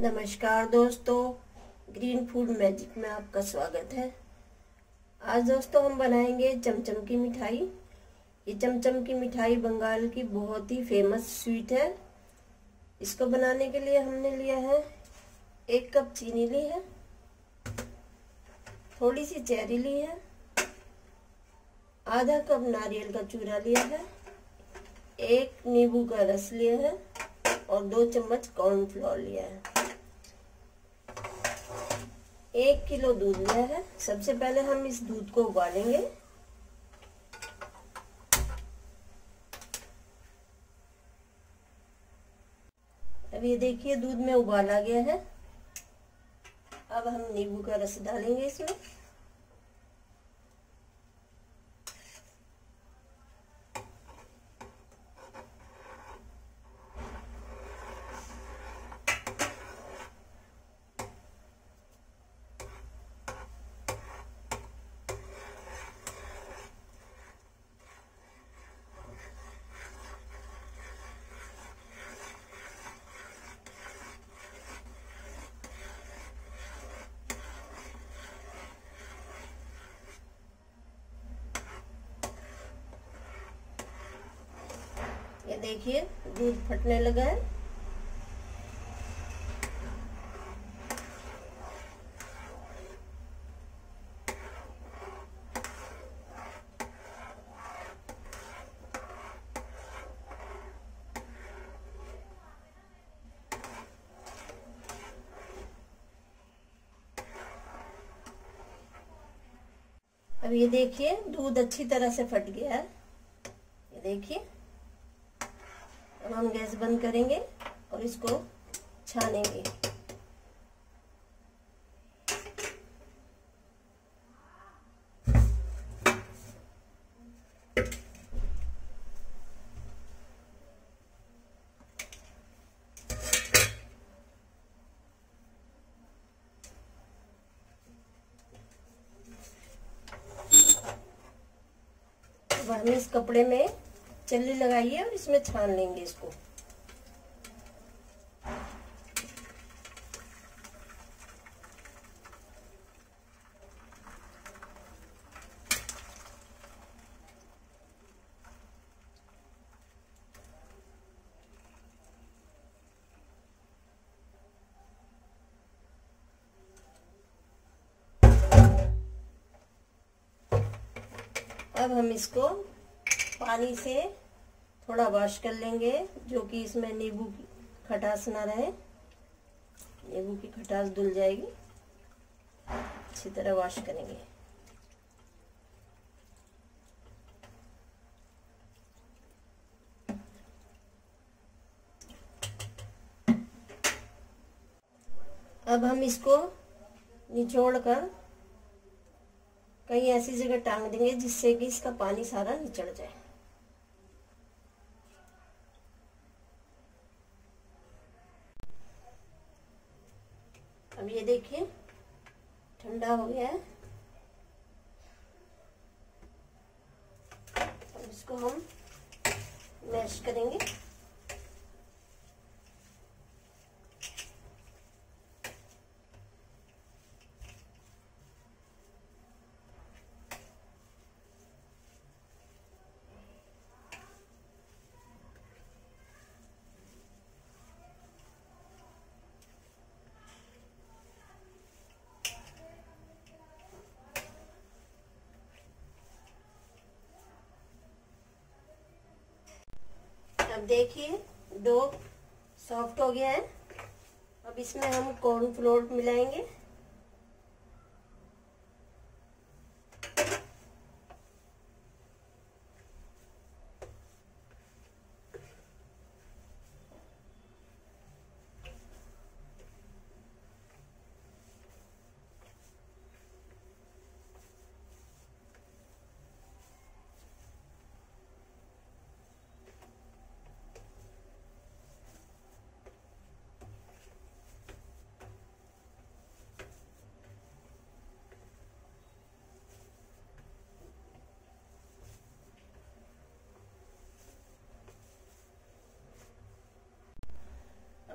नमस्कार दोस्तों green food magic में आपका स्वागत है। आज दोस्तों हम बनाएँगे चमचम की मिठाई। ये चमचम की मिठाई बंगाल की बहुत ही फ़ेमस स्वीट है। इसको बनाने के लिए हमने लिया है एक कप चीनी ली है, थोड़ी सी चेरी ली है, आधा कप नारियल का चूरा लिया है, एक नींबू का रस लिया है और दो चम्मच कॉर्नफ्लोर लिया है। एक किलो दूध लिया है। सबसे पहले हम इस दूध को उबालेंगे। अब ये देखिए, दूध में उबाला गया है। अब हम नींबू का रस डालेंगे इसमें। देखिए, दूध फटने लगा है। अब ये देखिए, दूध अच्छी तरह से फट गया है। ये देखिए। अब हम गैस बंद करेंगे और इसको छानेंगे। हम इस कपड़े में चल्ली लगाइए और इसमें छान लेंगे इसको। अब हम इसको पानी से थोड़ा वॉश कर लेंगे, जो कि इसमें नींबू की खटास ना रहे। नींबू की खटास धुल जाएगी। अच्छी तरह वॉश करेंगे। अब हम इसको निचोड़ कर कहीं ऐसी जगह टांग देंगे जिससे कि इसका पानी सारा निचड़ जाए अब ये देखिए ठंडा हो गया है। अब इसको हम मैश करेंगे। अब देखिए डो सॉफ्ट हो गया है। अब इसमें हम कॉर्न फ्लोर मिलाएँगे।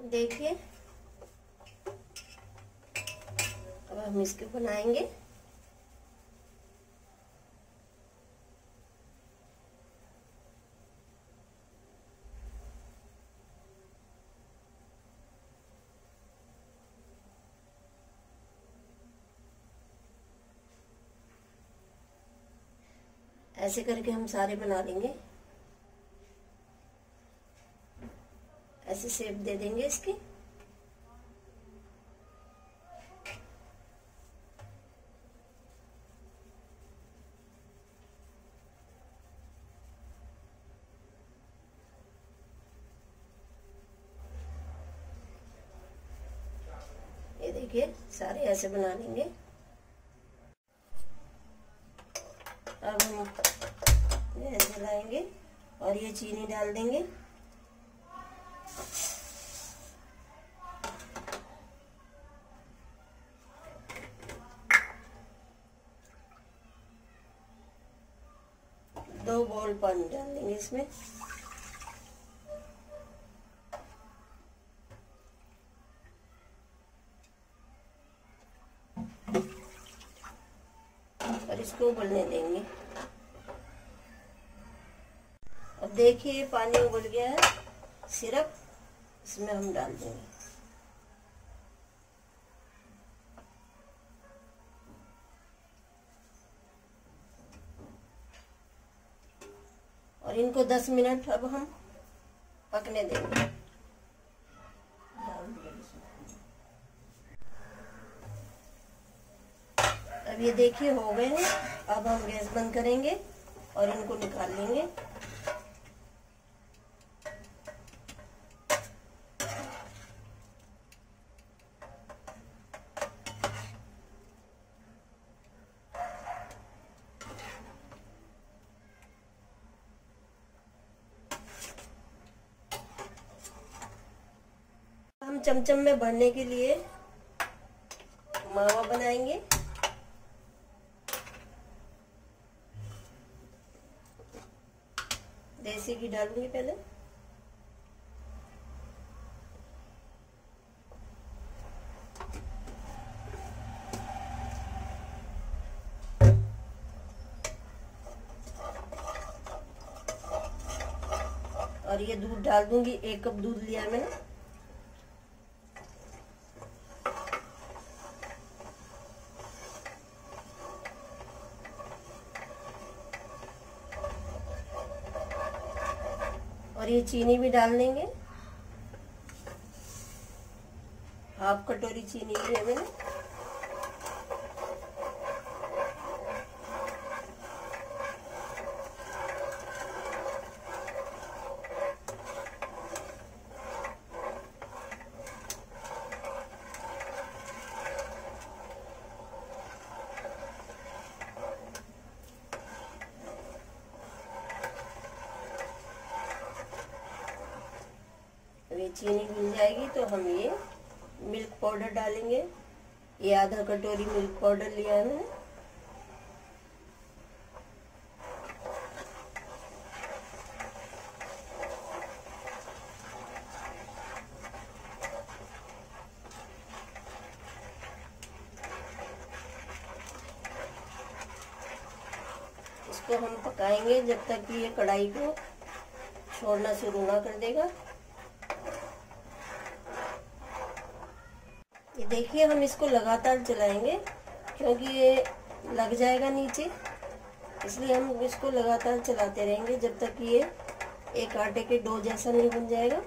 देखिए। अब हम इसके बनाएँगे। ऐसे करके हम सारे बना लेंगे। ऐसे शेप दे देंगे इसकी। ये देखिए, सारे ऐसे बना लेंगे। अब हम गैस जलाएँगे और ये चीनी डाल देंगे। दो बॉल पानी डाल देंगे इसमें। और इसको उबलने देंगे। अब देखिए, पानी उबल गया है। सिरप इसमें हम डाल देंगे और इनको 10 मिनट अब हम पकने देंगे। अब ये देखिए हो गए हैं। अब हम गैस बंद करेंगे और इनको निकाल लेंगे। चमचम में भरने के लिए मावा बनाएँगे। देसी घी डालूँगी पहले। और ये दूध डाल दूँगी, एक कप दूध लिया मैंने। ये चीनी भी डाल देंगे हाफ़ कटोरी चीनी भी है मैंने। चीनी मिल जाएगी तो हम ये मिल्क पाउडर डालेंगे। ये आधा कटोरी मिल्क पाउडर लिया है। इसको हम पकाएँगे जब तक कि ये कढ़ाई को छोड़ना शुरू ना कर देगा। देखिए, हम इसको लगातार चलाएँगे क्योंकि ये लग जाएगा नीचे। इसलिए हम इसको लगातार चलाते रहेंगे जब तक ये एक आटे के डो जैसा नहीं बन जाएगा।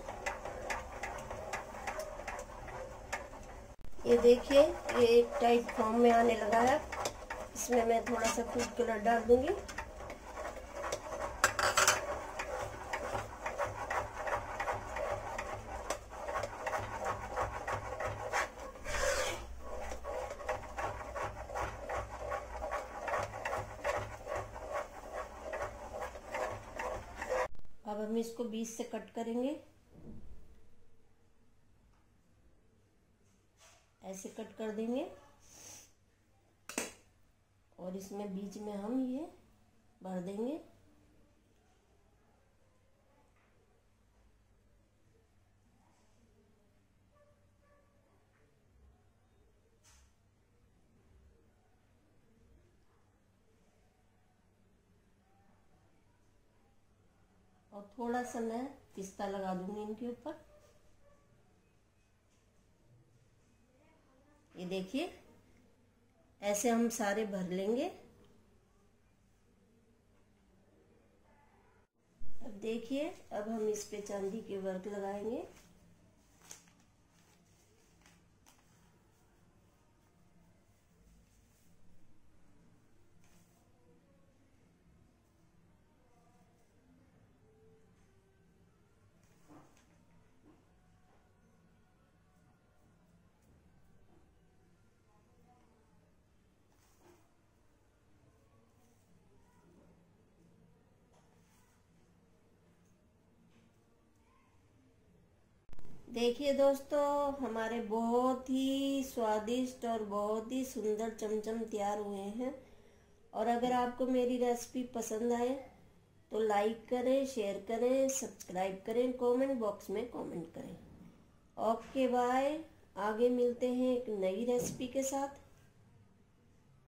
ये देखिए, ये टाइट फॉर्म में आने लगा है। इसमें मैं थोड़ा सा फ़ूड कलर डाल दूँगी अब हम इसको बीच से कट करेंगे। ऐसे कट कर देंगे। और इसमें बीच में हम ये भर देंगे। और थोड़ा सा मैं पिस्ता लगा दूँगी इनके ऊपर। ये देखिए, ऐसे हम सारे भर लेंगे। अब देखिए, अब हम इस पे चांदी के वर्क लगाएँगे। देखिए दोस्तों, हमारे बहुत ही स्वादिष्ट और बहुत ही सुंदर चमचम तैयार हुए हैं। और अगर आपको मेरी रेसिपी पसंद आए तो लाइक करें शेयर करें सब्सक्राइब करें कमेंट बॉक्स में कमेंट करें। ओके बाय आगे मिलते हैं एक नई रेसिपी के साथ।